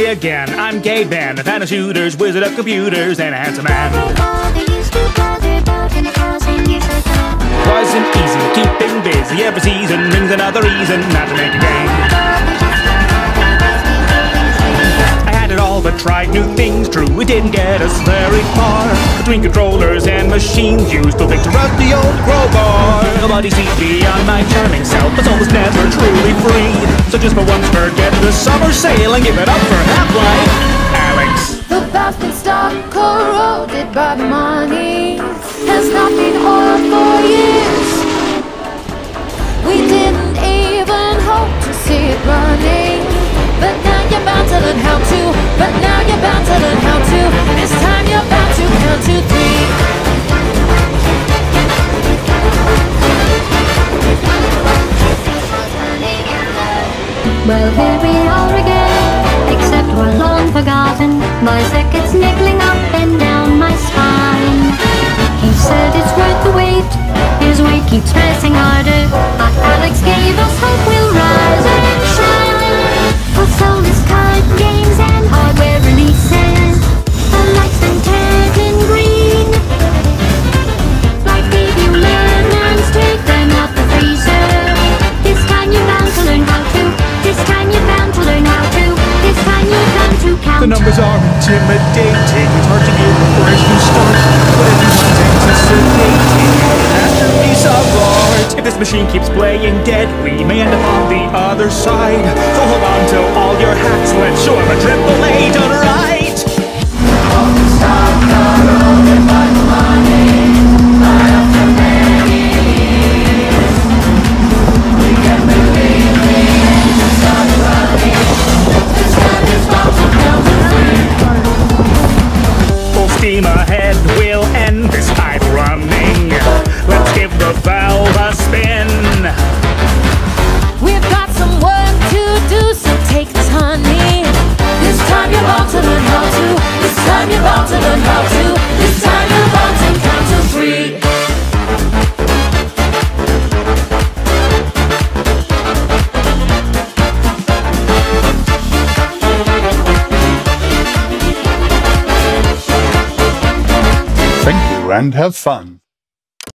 say again, I'm Gabe N, a fan of shooters, wizard of computers, and a handsome man. Wasn't easy keeping busy every season brings another reason not to make a game. I had it all but tried new things, true, it didn't get us very far. Between controllers and machines used to of the old crowbar. Nobody sees beyond my charming self, but soul was never truly free. So just for once, forget the summer sail and give it up for Half-Life, Alyx. The basket stock corroded by the money has not been oiled for years. Well, here we are again, except we're long forgotten. My circuit's niggling up and down intimidating. It's hard to give a fresh new start. But everyone's anticipating a masterpiece of art. If this machine keeps playing dead, we may end up on the other side. So hold on to and have fun.